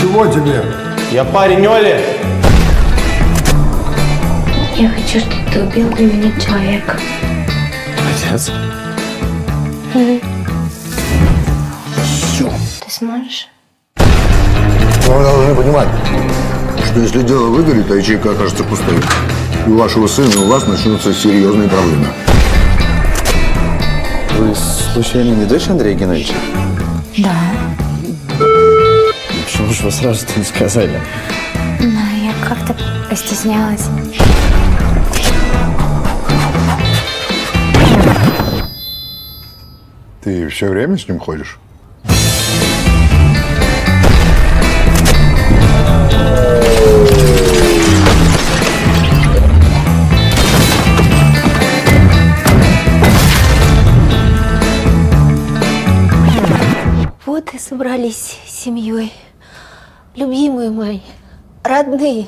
Чего тебе? Я парень Оли. Я хочу, чтобы ты убил для меня человека. Отец. Ты сможешь? Но вы должны понимать, что если дело выгорит, а ячейка окажется пустой, и у вашего сына и у вас начнутся серьезные проблемы. Вы случайно не дочь Андрея Геннадьевича? Да. Вы сразу-то не сказали? Но я как-то постеснялась. Ты все время с ним ходишь? Вот и собрались с семьей. Любимые мои, родные.